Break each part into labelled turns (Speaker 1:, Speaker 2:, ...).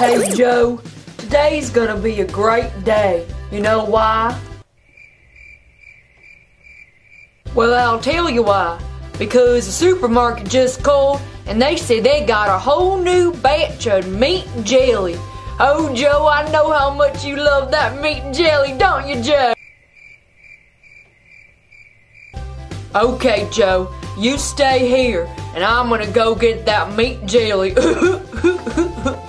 Speaker 1: Hey Joe, today's gonna be a great day. You know why? Well, I'll tell you why. Because the supermarket just called and they said they got a whole new batch of meat jelly. Oh, Joe, I know how much you love that meat jelly, don't you, Joe? Okay, Joe, you stay here, and I'm gonna go get that meat jelly.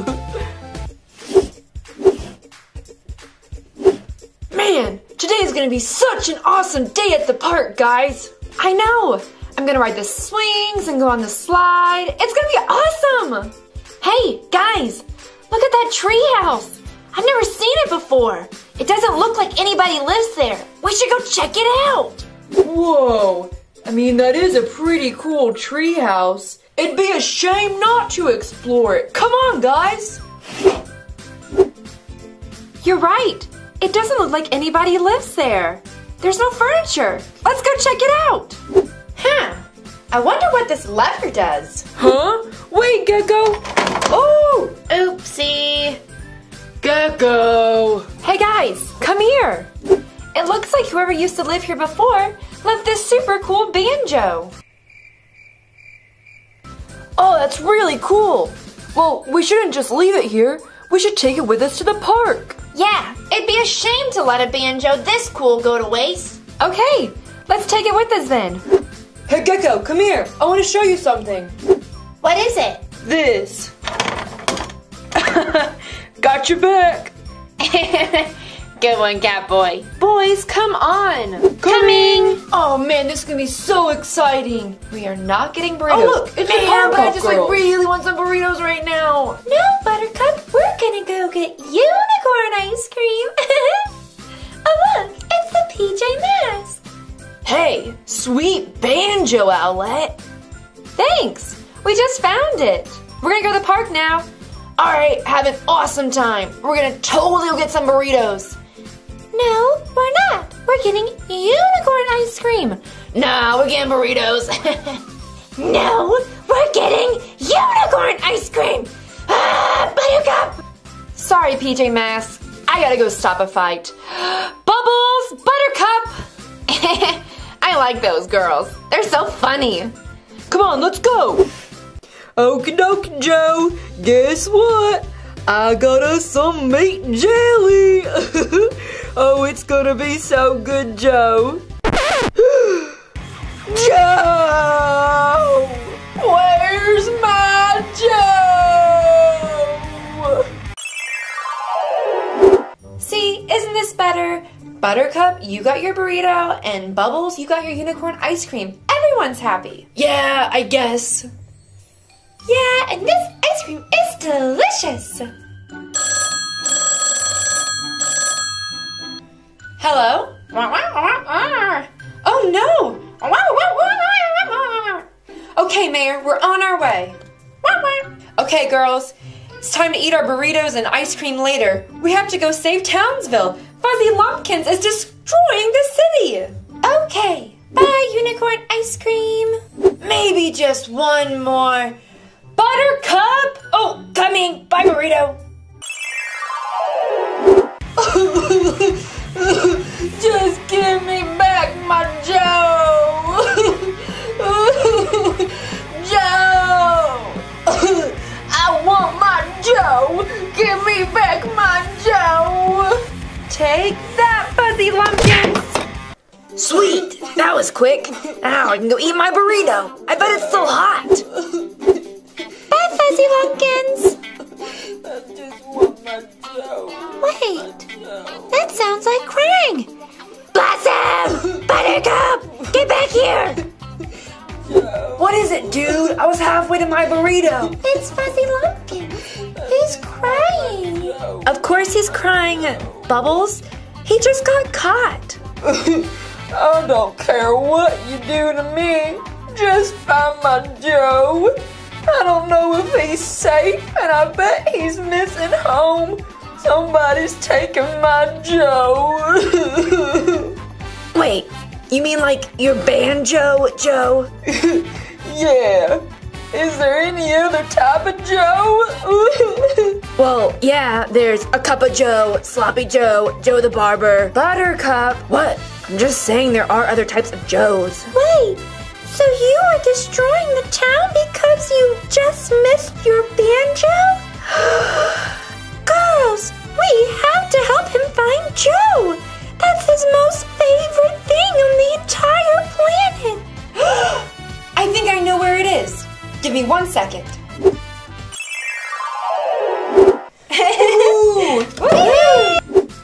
Speaker 1: gonna be such an awesome day at the park, guys. I know. I'm gonna ride the swings and go on the slide. It's gonna be awesome. Hey, guys, look at that tree house. I've never seen it before. It doesn't look like anybody lives there. We should go check it out. Whoa! I mean, that is a pretty cool treehouse. It'd be a shame not to explore it. Come on, guys! You're right. It doesn't look like anybody lives there. There's no furniture. Let's go check it out.
Speaker 2: Huh. I wonder what this lever does.
Speaker 1: Huh? Wait, Gecko! Oh!
Speaker 2: Oopsie.
Speaker 1: Gecko!
Speaker 2: Hey guys, come here. It looks like whoever used to live here before left this super cool banjo.
Speaker 1: Oh, that's really cool. Well, we shouldn't just leave it here. We should take it with us to the park.
Speaker 2: Yeah, it'd be a shame to let a banjo this cool go to waste. Okay, let's take it with us then.
Speaker 1: Hey, Gecko, come here. I want to show you something.
Speaker 2: What is it?
Speaker 1: This. Got your back.
Speaker 2: Good one, Catboy. Boys, come on.
Speaker 1: Coming. Oh man, this is gonna be so exciting.
Speaker 2: We are not getting burritos.
Speaker 1: Oh look, it's the
Speaker 2: Man,
Speaker 1: Powerpuff
Speaker 2: I just
Speaker 1: Girls.
Speaker 2: like really want some burritos right now. No, Buttercup, we're gonna go get unicorn ice cream. oh look, it's the PJ Masks.
Speaker 1: Hey, sweet banjo Owlette.
Speaker 2: Thanks. We just found it. We're gonna go to the park now.
Speaker 1: All right, have an awesome time. We're gonna totally go get some burritos.
Speaker 2: No, we're not. We're getting unicorn ice cream.
Speaker 1: No, we're getting burritos.
Speaker 2: No, we're getting unicorn ice cream. Ah, Buttercup. Sorry, PJ Masks. I gotta go stop a fight. Bubbles, Buttercup. I like those girls. They're so funny.
Speaker 1: Come on, let's go. Okie dokie, Joe. Guess what? I got us some meat jelly. oh, it's gonna be so good, Joe. Joe! Where's my Joe?
Speaker 2: See, isn't this better? Buttercup, you got your burrito, and Bubbles, you got your unicorn ice cream. Everyone's happy.
Speaker 1: Yeah, I guess.
Speaker 2: Yeah, and this ice cream is delicious. Hello? Oh no! Okay, Mayor, we're on our way. Okay, girls, it's time to eat our burritos and ice cream later. We have to go save Townsville. Fuzzy Lumpkins is destroying the city. Okay, bye, unicorn ice cream. Maybe just one more. Buttercup! Oh, coming. Bye, burrito.
Speaker 1: Sweet! That was quick. Now I can go eat my burrito. I bet it's still hot.
Speaker 2: Bye, Fuzzy Lumpkins.
Speaker 1: I just want my Joe.
Speaker 2: Wait, that sounds like crying. Blossom! Buttercup! Get back here!
Speaker 1: What is it, dude? I was halfway to my burrito.
Speaker 2: It's Fuzzy Lumpkin. He's crying. Of course he's crying, Bubbles. He just got caught.
Speaker 1: I don't care what you do to me. Just find my Joe. I don't know if he's safe, and I bet he's missing home. Somebody's taking my Joe.
Speaker 2: Wait, you mean like your banjo, Joe?
Speaker 1: yeah.
Speaker 3: Is there any other type of Joe?
Speaker 1: well, yeah, there's a cup of Joe, Sloppy Joe, Joe the Barber, Buttercup. What? I'm just saying there are other types of Joes.
Speaker 4: Wait, so you are destroying the town because you just missed your banjo? Girls, we have to help him find Joe. That's his most favorite thing on the entire planet.
Speaker 2: I think I know where it is. Give me one second.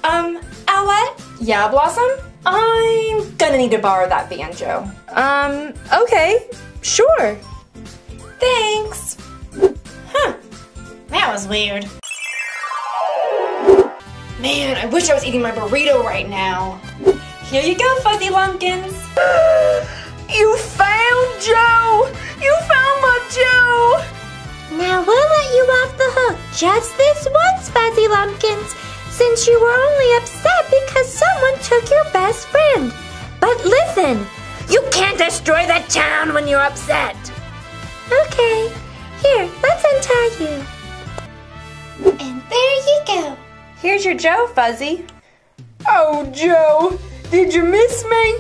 Speaker 2: um, Owlette?
Speaker 1: Yeah, Blossom?
Speaker 2: I'm gonna need to borrow that banjo.
Speaker 1: Um, okay, sure.
Speaker 2: Thanks.
Speaker 5: Huh. That was weird.
Speaker 2: Man, I wish I was eating my burrito right now. Here you go, Fuzzy Lumpkins.
Speaker 3: You found Joe! You found my Joe!
Speaker 4: Now we'll let you off the hook just this once, Fuzzy Lumpkins, since you were only upset because someone took your best friend. But listen, you can't destroy the town when you're upset. Okay, here, let's untie you. And there you go.
Speaker 2: Here's your Joe, Fuzzy.
Speaker 3: Oh, Joe, did you miss me?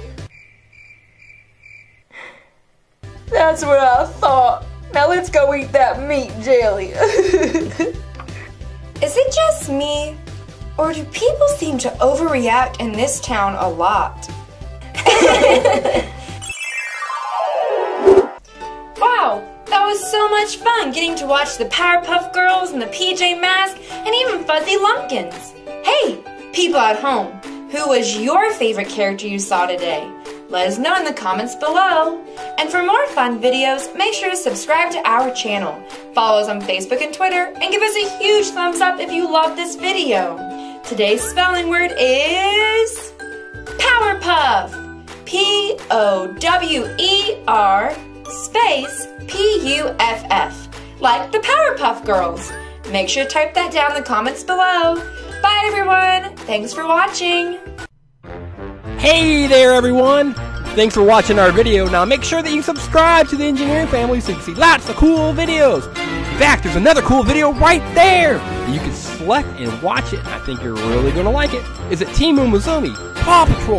Speaker 3: That's what I thought. Now let's go eat that meat jelly.
Speaker 2: Is it just me? Or do people seem to overreact in this town a lot? wow, that was so much fun getting to watch the Powerpuff Girls and the PJ Masks and even Fuzzy Lumpkins. Hey, people at home, who was your favorite character you saw today? Let us know in the comments below. And for more fun videos, make sure to subscribe to our channel. Follow us on Facebook and Twitter, and give us a huge thumbs up if you love this video. Today's spelling word is Powerpuff. P-O-W-E-R space P-U-F-F. Like the Powerpuff Girls. Make sure to type that down in the comments below. Bye everyone. Thanks for watching.
Speaker 6: Hey there, everyone! Thanks for watching our video. Now make sure that you subscribe to the engineering family so you can see lots of cool videos. In fact, there's another cool video right there you can select and watch it. I think you're really going to like it. Is it Team Umizoomi Paw Patrol?